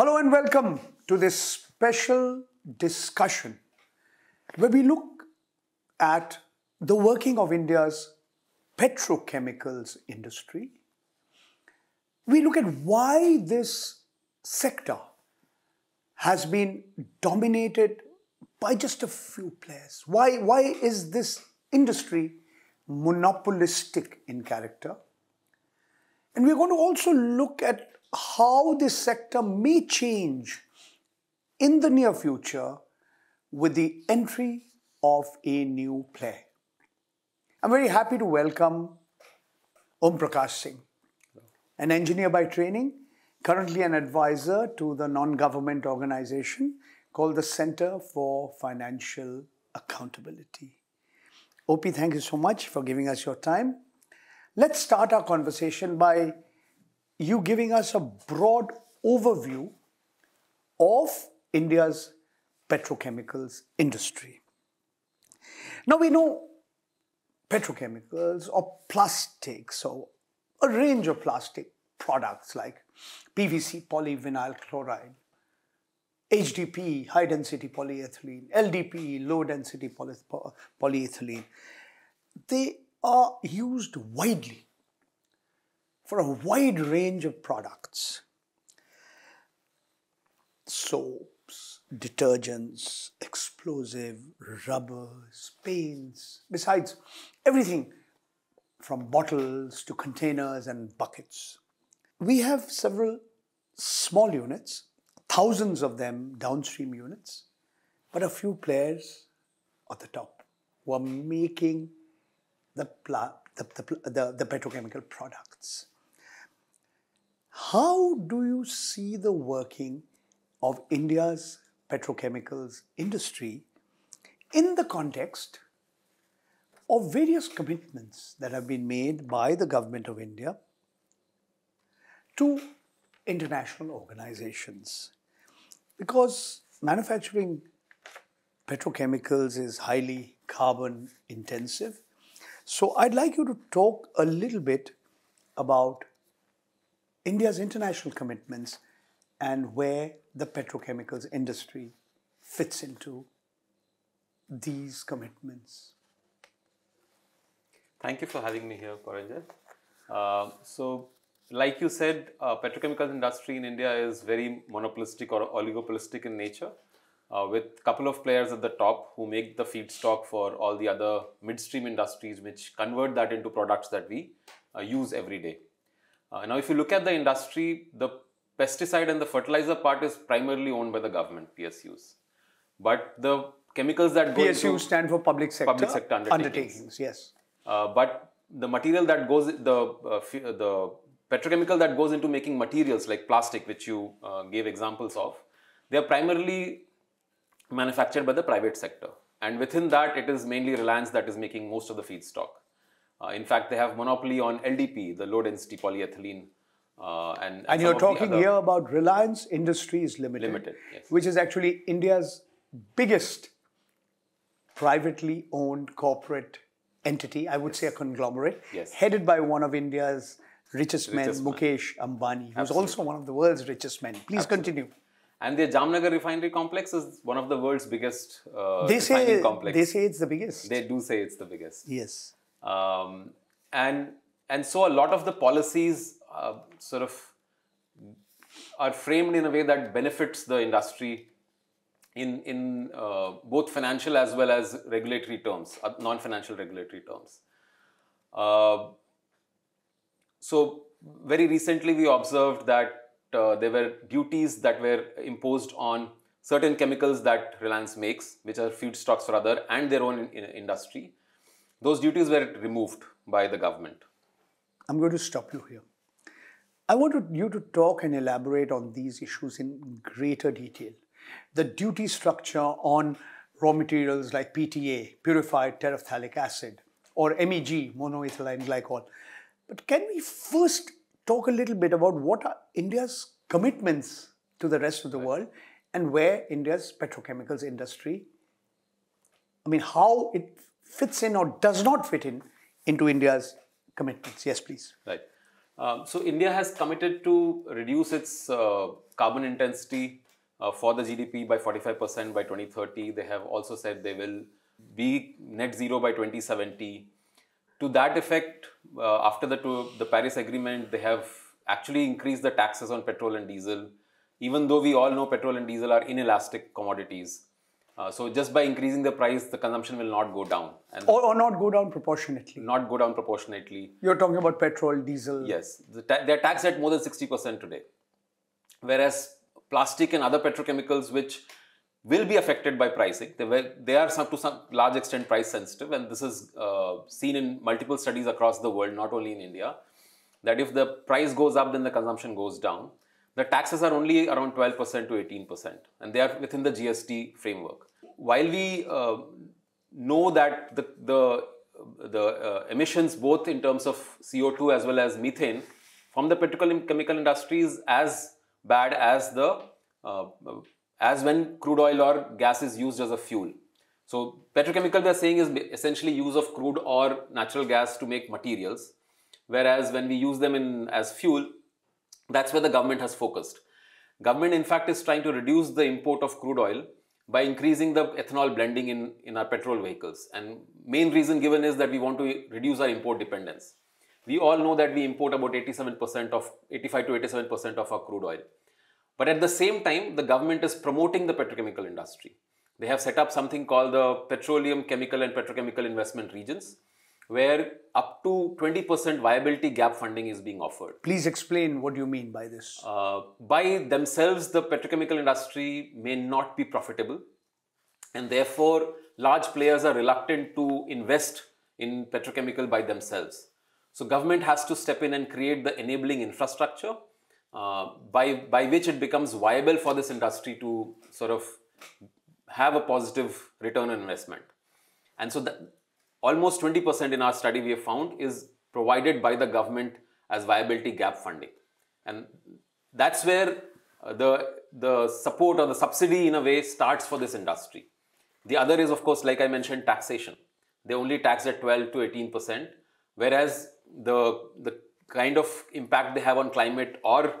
Hello and welcome to this special discussion where we look at the working of India's petrochemicals industry. We look at why this sector has been dominated by just a few players. Why, why is this industry monopolistic in character? And we're going to also look at how this sector may change in the near future with the entry of a new player. I'm very happy to welcome Om Prakash Singh, an engineer by training, currently an advisor to the non-government organization called the Center for Financial Accountability. OP, thank you so much for giving us your time. Let's start our conversation by you giving us a broad overview of India's petrochemicals industry. Now we know petrochemicals or plastics so a range of plastic products like PVC polyvinyl chloride, HDP, high density polyethylene, LDPE, low density poly polyethylene. They are used widely for a wide range of products soaps, detergents, explosive, rubbers, paints, besides everything from bottles to containers and buckets. We have several small units, thousands of them downstream units, but a few players at the top who are making the, the, the, the, the petrochemical products. How do you see the working of India's petrochemicals industry in the context of various commitments that have been made by the government of India to international organizations? Because manufacturing petrochemicals is highly carbon intensive. So I'd like you to talk a little bit about India's international commitments and where the petrochemicals industry fits into these commitments. Thank you for having me here, Paranjoy. Uh, so, like you said, uh, petrochemicals industry in India is very monopolistic or oligopolistic in nature, uh, with a couple of players at the top who make the feedstock for all the other midstream industries, which convert that into products that we uh, use every day. Uh, now, if you look at the industry, the pesticide and the fertilizer part is primarily owned by the government, PSUs. But the chemicals that go PSU stand for public sector, public sector undertakings. undertakings yes. Uh, but the material that goes, the, uh, the petrochemical that goes into making materials like plastic, which you uh, gave examples of, they are primarily manufactured by the private sector. And within that, it is mainly Reliance that is making most of the feedstock. Uh, in fact, they have monopoly on LDP, the low density polyethylene. Uh, and, and, and you're talking here about Reliance Industries Limited, Limited yes. which is actually India's biggest privately owned corporate entity, I would yes. say a conglomerate, yes. headed by one of India's richest, richest men, Mukesh Ambani, who's also one of the world's richest men. Please Absolutely. continue. And the Jamnagar refinery complex is one of the world's biggest uh, they say, complex. They say it's the biggest. They do say it's the biggest. Yes. Um, and and so a lot of the policies uh, sort of are framed in a way that benefits the industry in in uh, both financial as well as regulatory terms, uh, non-financial regulatory terms. Uh, so very recently we observed that uh, there were duties that were imposed on certain chemicals that Reliance makes, which are feedstocks for other and their own in, in industry. Those duties were removed by the government. I'm going to stop you here. I want you to talk and elaborate on these issues in greater detail. The duty structure on raw materials like PTA, purified terephthalic acid, or MEG, monoethylene glycol. But can we first talk a little bit about what are India's commitments to the rest of the right. world and where India's petrochemicals industry, I mean, how it fits in or does not fit in into India's commitments. Yes, please. Right. Um, so India has committed to reduce its uh, carbon intensity uh, for the GDP by 45% by 2030. They have also said they will be net zero by 2070. To that effect, uh, after the, to, the Paris Agreement, they have actually increased the taxes on petrol and diesel, even though we all know petrol and diesel are inelastic commodities. Uh, so just by increasing the price, the consumption will not go down. And or, or not go down proportionately. Not go down proportionately. You're talking about petrol, diesel. Yes, the they're taxed at more than 60% today. Whereas plastic and other petrochemicals, which will be affected by pricing, they, were, they are some, to some large extent price sensitive, and this is uh, seen in multiple studies across the world, not only in India, that if the price goes up, then the consumption goes down. The taxes are only around 12% to 18%, and they are within the GST framework while we uh, know that the, the, the uh, emissions, both in terms of CO2 as well as methane, from the petrochemical industry is as bad as the uh, as when crude oil or gas is used as a fuel. So petrochemical we are saying is essentially use of crude or natural gas to make materials, whereas when we use them in as fuel, that's where the government has focused. Government in fact is trying to reduce the import of crude oil by increasing the ethanol blending in, in our petrol vehicles. And main reason given is that we want to reduce our import dependence. We all know that we import about 87% of 85 to 87% of our crude oil. But at the same time, the government is promoting the petrochemical industry. They have set up something called the Petroleum Chemical and Petrochemical Investment Regions, where up to 20% viability gap funding is being offered. Please explain what you mean by this. Uh, by themselves, the petrochemical industry may not be profitable, and therefore, large players are reluctant to invest in petrochemical by themselves. So, government has to step in and create the enabling infrastructure uh, by, by which it becomes viable for this industry to sort of have a positive return on investment. And so, that, almost 20% in our study we have found is provided by the government as viability gap funding. And that's where uh, the, the support or the subsidy in a way starts for this industry. The other is, of course, like I mentioned, taxation. They only tax at 12 to 18%, whereas the, the kind of impact they have on climate or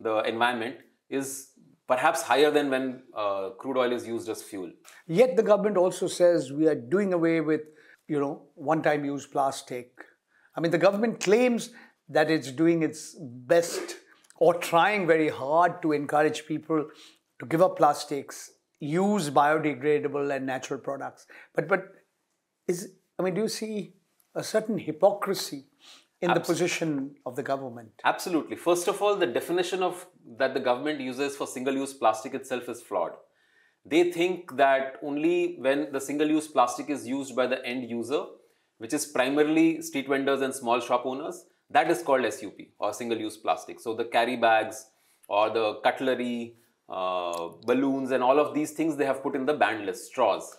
the environment is perhaps higher than when uh, crude oil is used as fuel. Yet the government also says we are doing away with you know, one-time use plastic. I mean, the government claims that it's doing its best or trying very hard to encourage people to give up plastics, use biodegradable and natural products. But but is I mean, do you see a certain hypocrisy in the position of the government? Absolutely. First of all, the definition of that the government uses for single-use plastic itself is flawed they think that only when the single-use plastic is used by the end user, which is primarily street vendors and small shop owners, that is called SUP or single-use plastic. So the carry bags or the cutlery, uh, balloons and all of these things they have put in the banned list, straws.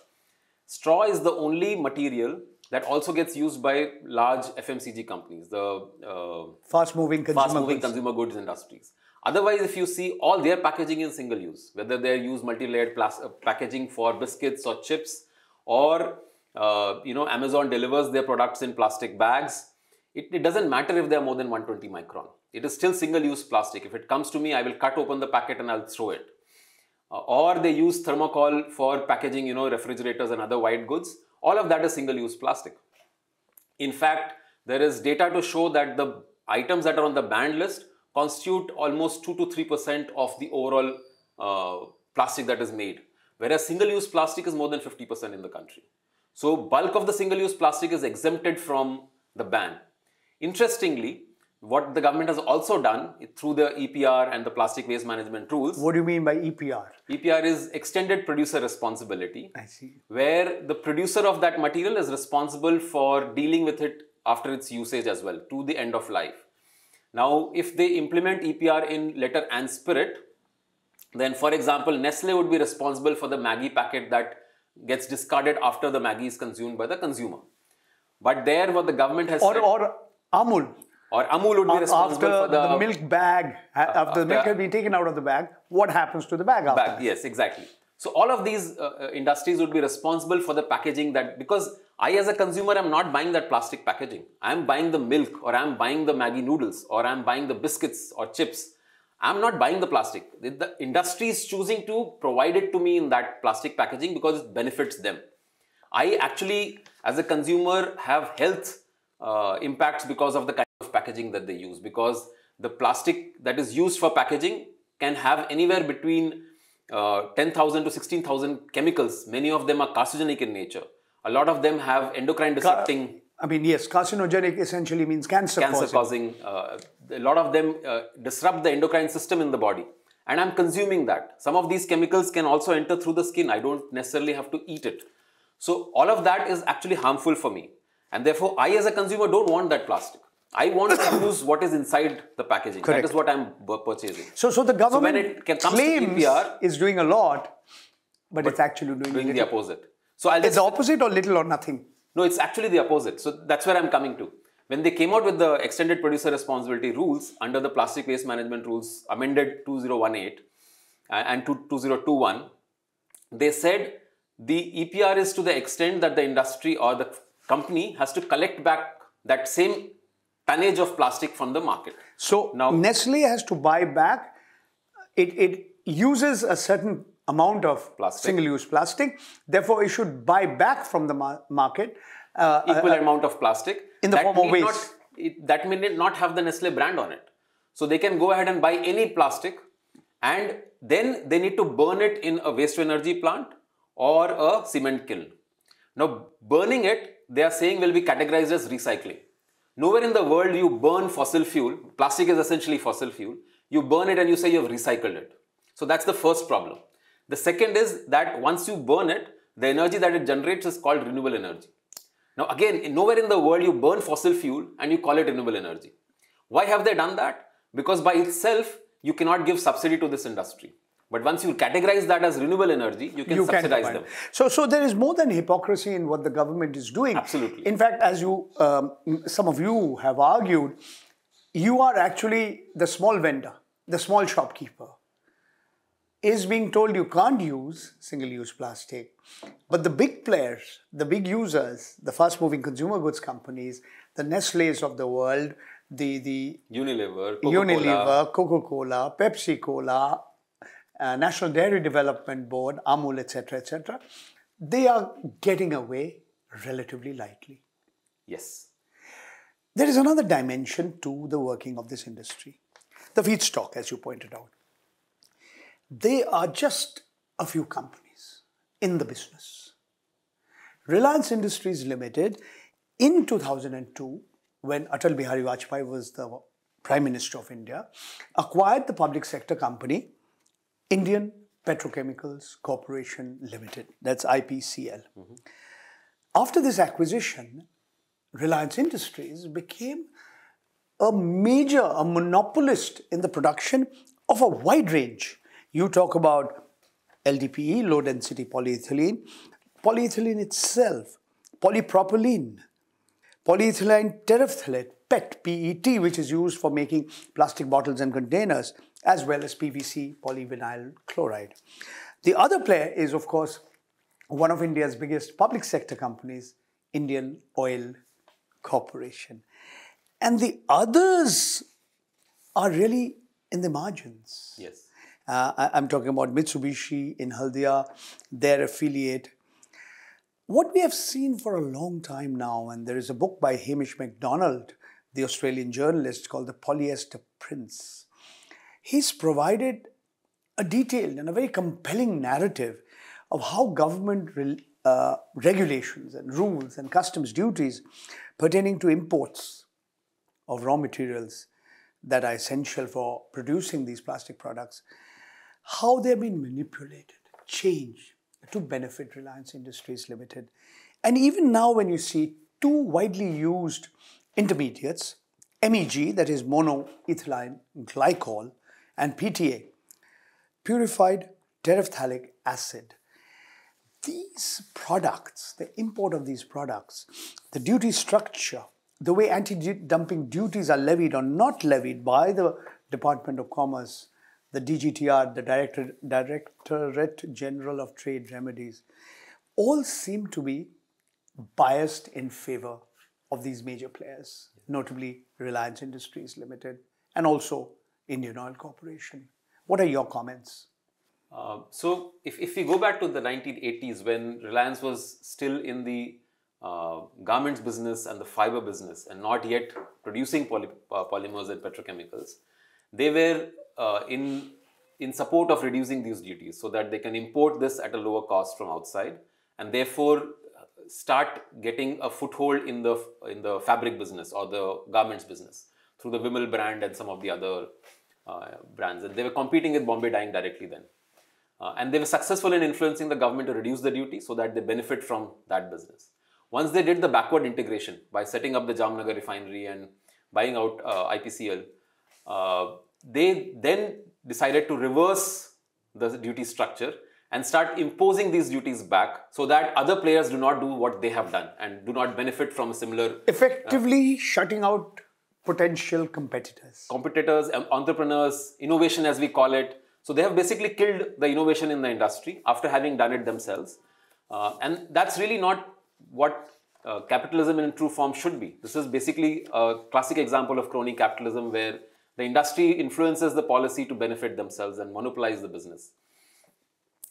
Straw is the only material that also gets used by large FMCG companies, the uh, fast-moving consumer, consumer goods industries. Otherwise, if you see all their packaging is single use, whether they use multi-layered uh, packaging for biscuits or chips, or uh, you know Amazon delivers their products in plastic bags, it, it doesn't matter if they are more than 120 micron. It is still single-use plastic. If it comes to me, I will cut open the packet and I'll throw it. Uh, or they use thermocol for packaging, you know, refrigerators and other white goods. All of that is single-use plastic. In fact, there is data to show that the items that are on the banned list constitute almost 2 to 3% of the overall uh, plastic that is made, whereas single-use plastic is more than 50% in the country. So bulk of the single-use plastic is exempted from the ban. Interestingly, what the government has also done through the EPR and the plastic waste management rules. What do you mean by EPR? EPR is extended producer responsibility. I see. Where the producer of that material is responsible for dealing with it after its usage as well to the end of life. Now, if they implement EPR in letter and spirit, then for example, Nestle would be responsible for the Maggi packet that gets discarded after the Maggi is consumed by the consumer. But there, what the government has or, said, or Amul. Or Amul would be responsible after for the, the, milk bag, after, after the milk has been taken out of the bag, what happens to the bag after? Bag, yes, exactly. So all of these uh, uh, industries would be responsible for the packaging that because I, as a consumer, am not buying that plastic packaging. I'm buying the milk, or I'm buying the Maggi noodles, or I'm buying the biscuits or chips. I'm not buying the plastic. The industry is choosing to provide it to me in that plastic packaging because it benefits them. I actually, as a consumer, have health uh, impacts because of the kind of packaging that they use. Because the plastic that is used for packaging can have anywhere between uh, 10,000 to 16,000 chemicals. Many of them are carcinogenic in nature. A lot of them have endocrine disrupting. I mean, yes, carcinogenic essentially means cancer, cancer causing. Uh, a lot of them uh, disrupt the endocrine system in the body. And I'm consuming that. Some of these chemicals can also enter through the skin. I don't necessarily have to eat it. So all of that is actually harmful for me. And therefore, I as a consumer don't want that plastic. I want to use what is inside the packaging. Correct. That is what I'm purchasing. So, so the government so when it can, claims EPR, is doing a lot, but, but it's actually doing, doing the opposite. So I'll it's the opposite or little or nothing. No, it's actually the opposite. So that's where I'm coming to. When they came out with the extended producer responsibility rules under the plastic waste management rules amended 2018 uh, and 2021, they said the EPR is to the extent that the industry or the company has to collect back that same tonnage of plastic from the market. So now Nestle has to buy back. It, it uses a certain amount of plastic. single-use plastic. Therefore, it should buy back from the mar- market uh, equal uh, amount of plastic in the that form of waste. Not, it, that may not have the Nestle brand on it. So they can go ahead and buy any plastic, and then they need to burn it in a waste to energy plant or a cement kiln. Now, burning it, they are saying will be categorized as recycling. Nowhere in the world you burn fossil fuel. Plastic is essentially fossil fuel. You burn it and you say you have recycled it. So that's the first problem. The second is that once you burn it, the energy that it generates is called renewable energy. Now, again, nowhere in the world you burn fossil fuel and you call it renewable energy. Why have they done that? Because by itself, you cannot give subsidy to this industry. But once you categorize that as renewable energy, you can you subsidize can them. So, so there is more than hypocrisy in what the government is doing. Absolutely. In fact, as you, um, some of you have argued, you are actually the small vendor, the small shopkeeper is being told you can't use single use plastic. But the big players, the big users, the fast moving consumer goods companies, the Nestle's of the world, the, the Unilever, Coca-Cola. Unilever, Coca Cola, Pepsi Cola, uh, National Dairy Development Board, Amul, etc., etc., they are getting away relatively lightly. Yes. There is another dimension to the working of this industry the feedstock, as you pointed out. They are just a few companies in the business. Reliance Industries Limited in 2002, when Atal Bihari Vajpayee was the Prime Minister of India, acquired the public sector company Indian Petrochemicals Corporation Limited. That's IPCL. Mm-hmm. After this acquisition, Reliance Industries became a major, a monopolist in the production of a wide range you talk about LDPE, low density polyethylene, polyethylene itself, polypropylene, polyethylene terephthalate, PET, PET, which is used for making plastic bottles and containers, as well as PVC, polyvinyl chloride. The other player is, of course, one of India's biggest public sector companies, Indian Oil Corporation. And the others are really in the margins. Yes. Uh, I, am talking about Mitsubishi in Haldia, their affiliate. What we have seen for a long time now, and there is a book by Hamish McDonald, the Australian journalist, called The Polyester Prince. He's provided a detailed and a very compelling narrative of how government re- uh, regulations and rules and customs duties pertaining to imports of raw materials that are essential for producing these plastic products how they've been manipulated, changed to benefit Reliance Industries Limited. And even now, when you see two widely used intermediates, MEG, that is monoethylene glycol, and PTA, purified terephthalic acid. These products, the import of these products, the duty structure, the way anti dumping duties are levied or not levied by the Department of Commerce the DGTR, the Director, Directorate General of Trade Remedies, all seem to be biased in favor of these major players, notably Reliance Industries Limited and also Indian Oil Corporation. What are your comments? Uh, so, if, if we go back to the 1980s when Reliance was still in the uh, garments business and the fiber business and not yet producing poly, uh, polymers and petrochemicals, they were uh, in, in support of reducing these duties so that they can import this at a lower cost from outside and therefore start getting a foothold in the, in the fabric business or the garments business through the Vimal brand and some of the other uh, brands. And they were competing with Bombay Dyeing directly then. Uh, and they were successful in influencing the government to reduce the duty so that they benefit from that business. Once they did the backward integration by setting up the Jamnagar refinery and buying out uh, IPCL, uh, they then decided to reverse the duty structure and start imposing these duties back so that other players do not do what they have done and do not benefit from a similar effectively uh, shutting out potential competitors. competitors entrepreneurs innovation as we call it. So they have basically killed the innovation in the industry after having done it themselves. Uh, and that's really not what uh, capitalism in true form should be. This is basically a classic example of crony capitalism where the industry influences the policy to benefit themselves and monopolize the business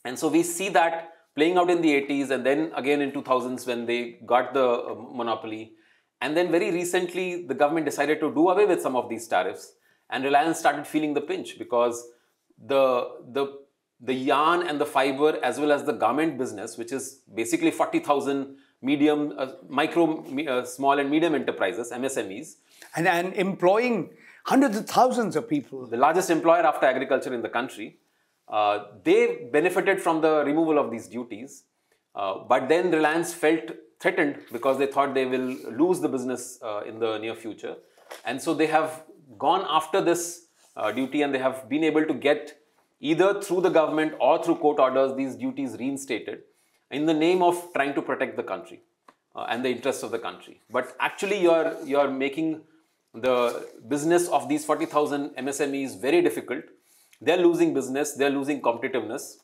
and so we see that playing out in the 80s and then again in 2000s when they got the uh, monopoly. And then very recently, the government decided to do away with some of these tariffs. And Reliance started feeling the pinch because the, the, the yarn and the fiber, as well as the garment business, which is basically 40,000 medium, uh, micro, uh, small and medium enterprises, MSMEs. And, and employing hundreds of thousands of people. The largest employer after agriculture in the country. Uh, they benefited from the removal of these duties, uh, but then Reliance felt threatened because they thought they will lose the business uh, in the near future. And so they have gone after this uh, duty and they have been able to get either through the government or through court orders these duties reinstated in the name of trying to protect the country uh, and the interests of the country. But actually, you're, you're making the business of these 40,000 MSMEs is very difficult they're losing business, they're losing competitiveness,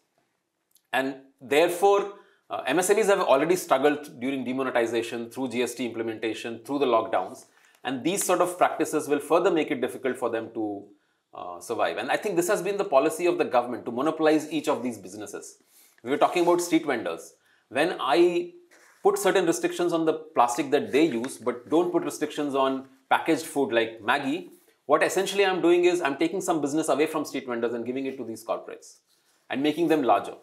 and therefore, uh, MSMEs have already struggled during demonetization, through GST implementation, through the lockdowns, and these sort of practices will further make it difficult for them to uh, survive. And I think this has been the policy of the government to monopolize each of these businesses. We were talking about street vendors. When I put certain restrictions on the plastic that they use, but don't put restrictions on packaged food like Maggi, what essentially I'm doing is I'm taking some business away from street vendors and giving it to these corporates and making them larger.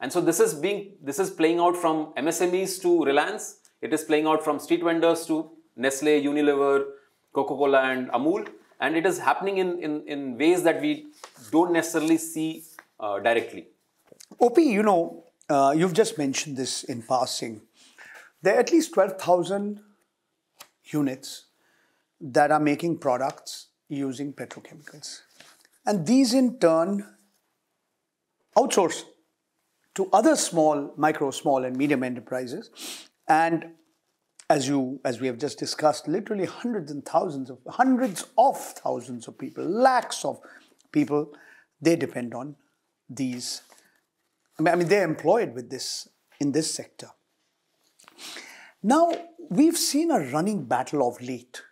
And so this is being this is playing out from MSMEs to Reliance. It is playing out from street vendors to Nestle, Unilever, Coca-Cola, and Amul. And it is happening in, in, in ways that we don't necessarily see uh, directly. OP, you know, uh, you've just mentioned this in passing. There are at least 12,000 units that are making products using petrochemicals. And these in turn outsource to other small, micro, small, and medium enterprises. And as you, as we have just discussed, literally hundreds and thousands of hundreds of thousands of people, lakhs of people, they depend on these. I mean, they're employed with this in this sector. Now, we've seen a running battle of late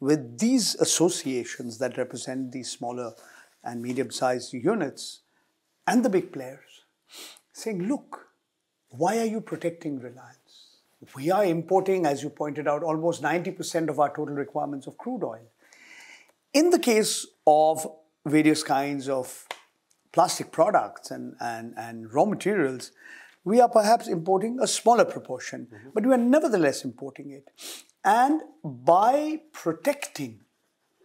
with these associations that represent these smaller and medium-sized units and the big players saying, look, why are you protecting Reliance? We are importing, as you pointed out, almost 90% of our total requirements of crude oil. In the case of various kinds of plastic products and, and, and raw materials, we are perhaps importing a smaller proportion, mm -hmm. but we are nevertheless importing it. And by protecting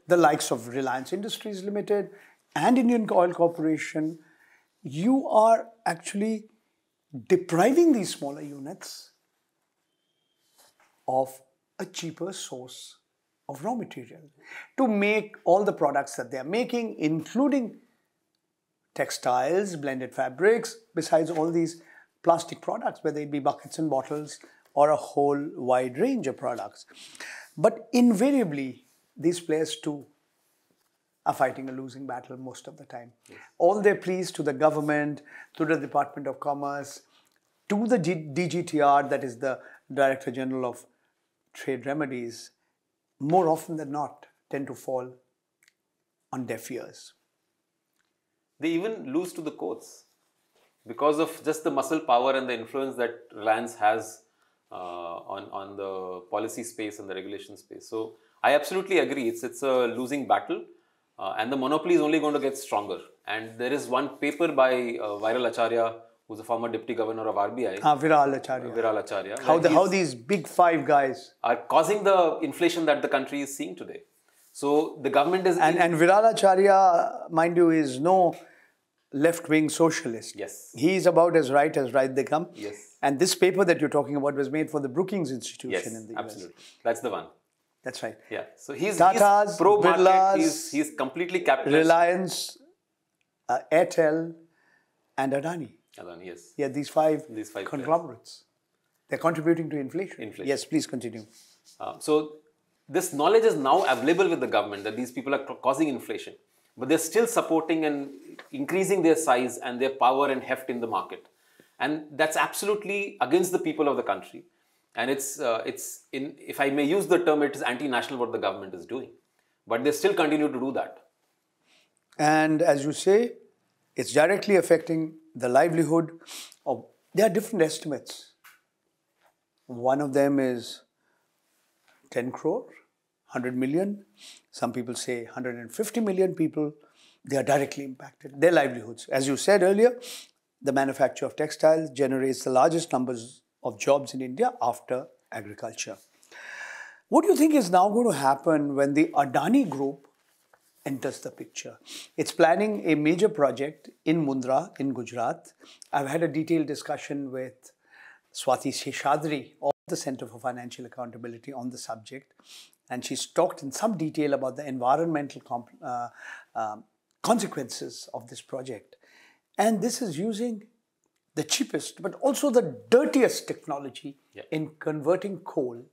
the likes of Reliance Industries Limited and Indian Oil Corporation, you are actually depriving these smaller units of a cheaper source of raw material to make all the products that they are making, including textiles, blended fabrics, besides all these plastic products, whether it be buckets and bottles, or a whole wide range of products. But invariably, these players too are fighting a losing battle most of the time. Yes. All their pleas to the government, to the Department of Commerce, to the DGTR, that is the Director General of Trade Remedies, more often than not, tend to fall on deaf ears. They even lose to the courts because of just the muscle power and the influence that Reliance has on, on the policy space and the regulation space. So I absolutely agree. It's, it's a losing battle. Uh, and the monopoly is only going to get stronger. And there is one paper by uh, Viral Acharya, who's a former deputy governor of RBI. Ah, Viral Acharya. Viral Acharya. How, the, how these big five guys are causing the inflation that the country is seeing today. So the government is. And, and Viral Acharya, mind you, is no left wing socialist. Yes. He's about as right as right they come. Yes. And this paper that you're talking about was made for the Brookings Institution yes, in the US. absolutely. That's the one. That's right. Yeah. So he's, Tata's, he's pro Birlas, market. He's, he's completely capitalist. Reliance, uh, Airtel, and Adani. Adani, yes. Yeah, these five, These five conglomerates. They're contributing to inflation. Inflation. Yes, please continue. Uh, so this knowledge is now available with the government that these people are causing inflation, but they're still supporting and increasing their size and their power and heft in the market, and that's absolutely against the people of the country. And it's uh, it's in if I may use the term, it is anti-national what the government is doing, but they still continue to do that. And as you say, it's directly affecting the livelihood of. There are different estimates. One of them is 10 crore, 100 million. Some people say 150 million people. They are directly impacted. Their livelihoods. As you said earlier, the manufacture of textiles generates the largest numbers of jobs in India after agriculture. What do you think is now going to happen when the Adani Group enters the picture? It's planning a major project in Mundra in Gujarat. I've had a detailed discussion with Swati Seshadri of the Center for Financial Accountability on the subject. And she's talked in some detail about the environmental uh, uh, consequences of this project. And this is using the cheapest, but also the dirtiest technology yeah. in converting coal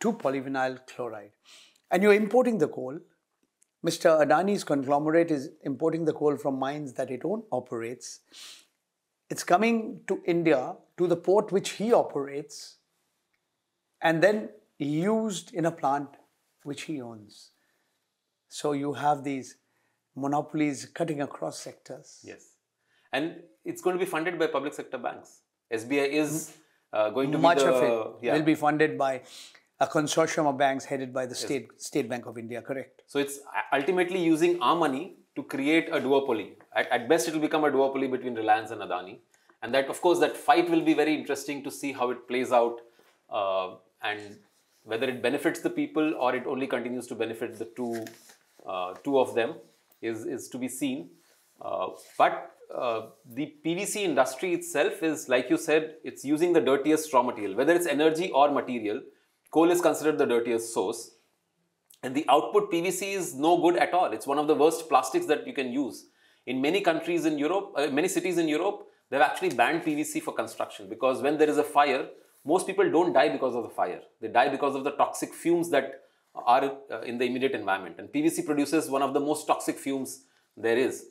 to polyvinyl chloride. And you're importing the coal. Mr. Adani's conglomerate is importing the coal from mines that it own operates. It's coming to India, to the port which he operates, and then used in a plant which he owns. So you have these monopolies cutting across sectors. Yes. And it's going to be funded by public sector banks. SBI is uh, going to Much be the, of it yeah. will be funded by a consortium of banks headed by the State, State Bank of India, correct? So it's ultimately using our money to create a duopoly. At, at best, it will become a duopoly between Reliance and Adani. And that, of course, that fight will be very interesting to see how it plays out uh, and whether it benefits the people or it only continues to benefit the two, uh, two of them is, is to be seen. Uh, but uh, the PVC industry itself is, like you said, it's using the dirtiest raw material, whether it's energy or material. Coal is considered the dirtiest source. And the output PVC is no good at all. It's one of the worst plastics that you can use. In many countries in Europe, uh, many cities in Europe, they've actually banned PVC for construction because when there is a fire, most people don't die because of the fire. They die because of the toxic fumes that are uh, in the immediate environment. And PVC produces one of the most toxic fumes there is.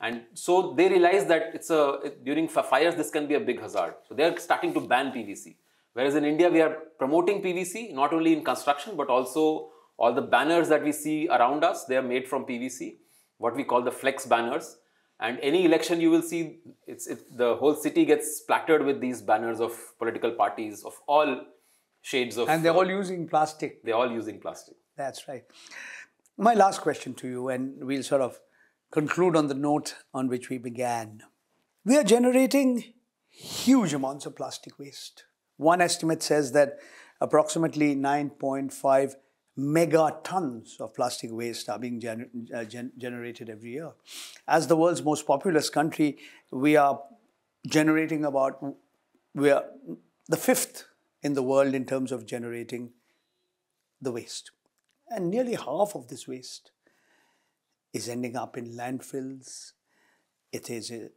And so they realize that it's a during fires this can be a big hazard. So they are starting to ban PVC. Whereas in India we are promoting PVC not only in construction but also all the banners that we see around us they are made from PVC, what we call the flex banners. And any election you will see it's it, the whole city gets splattered with these banners of political parties of all shades of. And they're uh, all using plastic. They're all using plastic. That's right. My last question to you, and we'll sort of conclude on the note on which we began. We are generating huge amounts of plastic waste. One estimate says that approximately 9.5 megatons of plastic waste are being gener uh, gen generated every year. As the world's most populous country, we are generating about, we are the fifth in the world in terms of generating the waste. And nearly half of this waste is ending up in landfills, it is uh,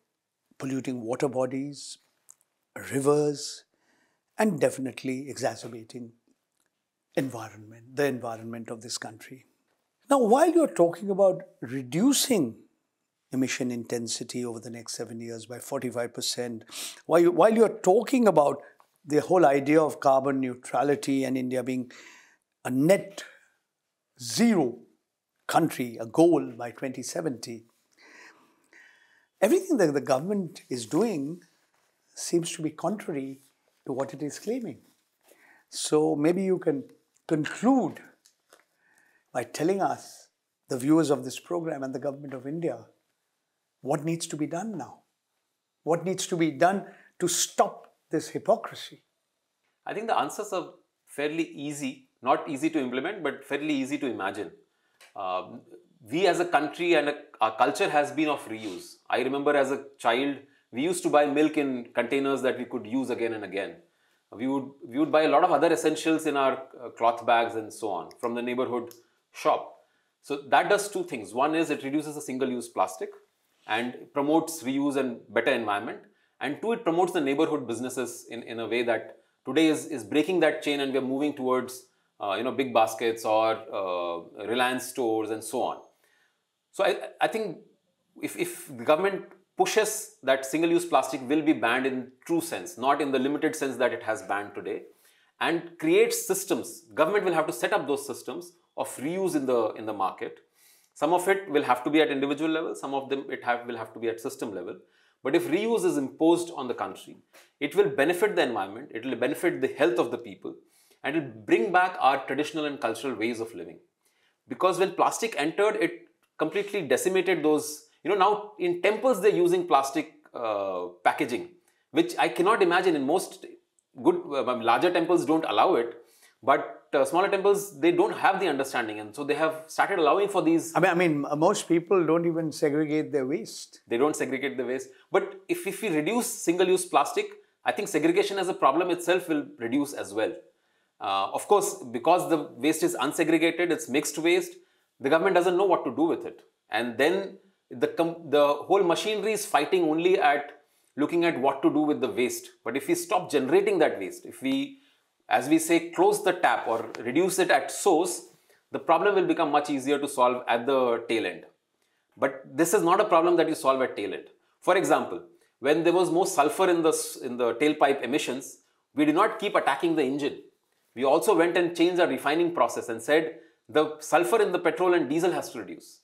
polluting water bodies, rivers, and definitely exacerbating environment, the environment of this country. Now, while you're talking about reducing emission intensity over the next seven years by 45%, while, you, while you're talking about the whole idea of carbon neutrality and India being a net zero country, a goal by 2070, everything that the government is doing seems to be contrary to what it is claiming. So maybe you can conclude by telling us, the viewers of this program and the government of India, what needs to be done now? What needs to be done to stop this hypocrisy? I think the answers are fairly easy, not easy to implement, but fairly easy to imagine. Um, we as a country and a, our culture has been of reuse. I remember as a child, we used to buy milk in containers that we could use again and again. We would, we would buy a lot of other essentials in our uh, cloth bags and so on from the neighborhood shop. So that does two things. One is it reduces the single-use plastic and promotes reuse and better environment. And two, it promotes the neighborhood businesses in, in a way that today is, is breaking that chain and we're moving towards uh, you know, big baskets or uh, Reliance stores and so on. So I, I think if, if the government pushes that single-use plastic will be banned in true sense, not in the limited sense that it has banned today, and creates systems, government will have to set up those systems of reuse in the, in the market. Some of it will have to be at individual level, some of them it have, will have to be at system level. But if reuse is imposed on the country, it will benefit the environment, it will benefit the health of the people, and it will bring back our traditional and cultural ways of living. Because when plastic entered, it completely decimated those. You know, now in temples they're using plastic uh, packaging, which I cannot imagine in most good uh, larger temples don't allow it, but uh, smaller temples they don't have the understanding, and so they have started allowing for these. I mean, I mean, most people don't even segregate their waste. They don't segregate the waste. But if if we reduce single-use plastic, I think segregation as a problem itself will reduce as well. Uh, of course, because the waste is unsegregated, it's mixed waste, the government doesn't know what to do with it. And then the, the whole machinery is fighting only at looking at what to do with the waste. But if we stop generating that waste, if we, as we say, close the tap or reduce it at source, the problem will become much easier to solve at the tail end. But this is not a problem that you solve at tail end. For example, when there was more sulfur in the, in the tailpipe emissions, we did not keep attacking the engine. We also went and changed our refining process and said the sulfur in the petrol and diesel has to reduce.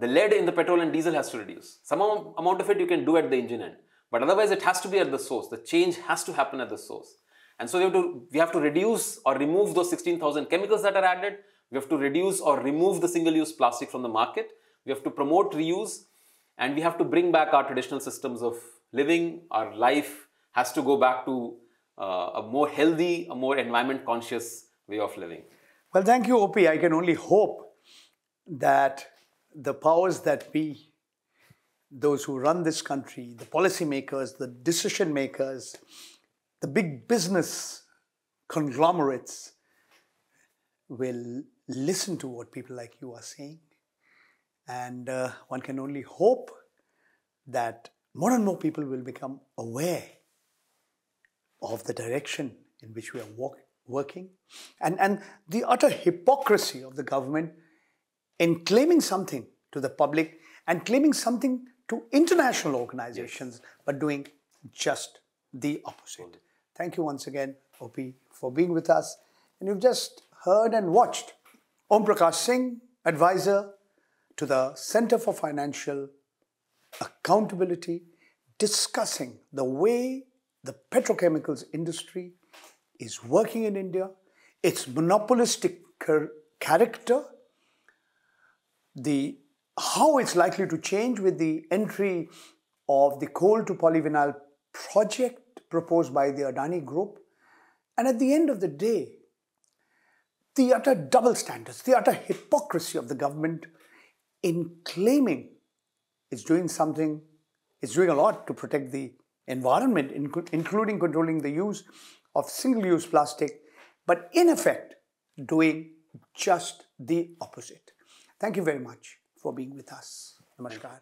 The lead in the petrol and diesel has to reduce. Some amount of it you can do at the engine end, but otherwise it has to be at the source. The change has to happen at the source. And so we have to, we have to reduce or remove those 16,000 chemicals that are added. We have to reduce or remove the single-use plastic from the market. We have to promote reuse and we have to bring back our traditional systems of living. Our life has to go back to uh, a more healthy, a more environment conscious way of living. Well, thank you, OP. I can only hope that the powers that be, those who run this country, the policymakers, the decision makers, the big business conglomerates will listen to what people like you are saying. And uh, one can only hope that more and more people will become aware of the direction in which we are walk, working and, and the utter hypocrisy of the government in claiming something to the public and claiming something to international organizations, yes. but doing just the opposite. Thank you once again, OP, for being with us. And you've just heard and watched Om Prakash Singh, advisor to the Center for Financial Accountability, discussing the way the petrochemicals industry is working in India, its monopolistic character, the how it's likely to change with the entry of the coal to polyvinyl project proposed by the Adani Group, and at the end of the day, the utter double standards, the utter hypocrisy of the government in claiming it's doing something, it's doing a lot to protect the environment, including controlling the use of single-use plastic, but in effect, doing just the opposite. Thank you very much for being with us. Namaskar.